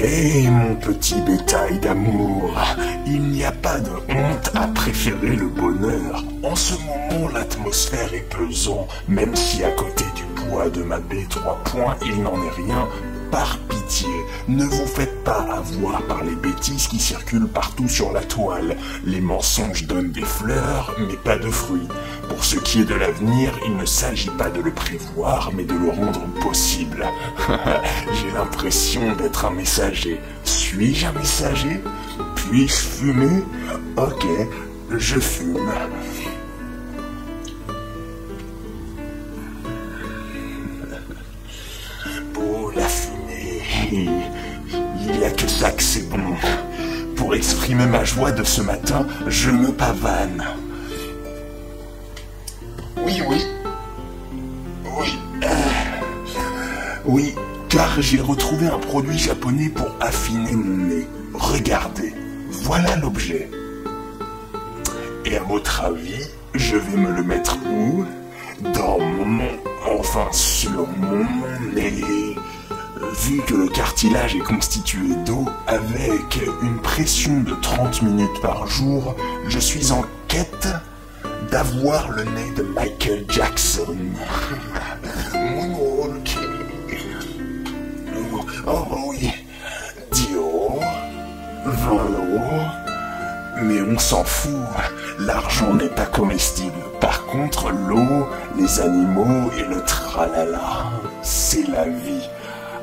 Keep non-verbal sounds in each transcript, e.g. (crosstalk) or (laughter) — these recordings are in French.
Mon petit bétail d'amour, il n'y a pas de honte à préférer le bonheur. En ce moment, l'atmosphère est pesant, même si à côté du poids de ma B3 points, il n'en est rien. Par pitié, ne vous faites pas avoir par les bêtises qui circulent partout sur la toile. Les mensonges donnent des fleurs, mais pas de fruits. Pour ce qui est de l'avenir, il ne s'agit pas de le prévoir, mais de le rendre possible. (laughs) J'ai l'impression d'être un messager. Suis-je un messager? Puis-je fumer? Ok, je fume. Il n'y a que ça que c'est bon. Pour exprimer ma joie de ce matin, je me pavane. Oui, oui. Oui. euh, Oui, car j'ai retrouvé un produit japonais pour affiner mon nez. Regardez, voilà l'objet. Et à votre avis, je vais me le mettre où? Dans mon... enfin sur mon nez. Vu que le cartilage est constitué d'eau, avec une pression de 30 minutes par jour, je suis en quête d'avoir le nez de Michael Jackson. Oh oui. Dio. Volo. Mais on s'en fout, l'argent n'est pas comestible. Par contre, l'eau, les animaux et le tralala, c'est la vie.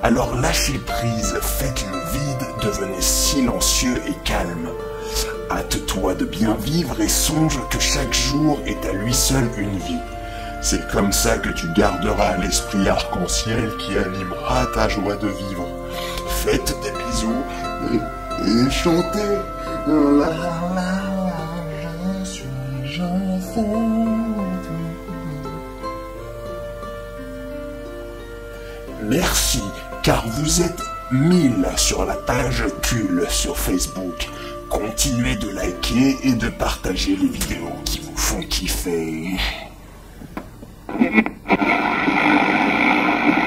Alors lâchez prise, faites le vide, devenez silencieux et calme. Hâte-toi de bien vivre et songe que chaque jour est à lui seul une vie. C'est comme ça que tu garderas l'esprit arc-en-ciel qui animera ta joie de vivre. Faites des bisous et, chantez. Merci, car vous êtes 1000 sur la page Cul sur Facebook. Continuez de liker et de partager les vidéos qui vous font kiffer.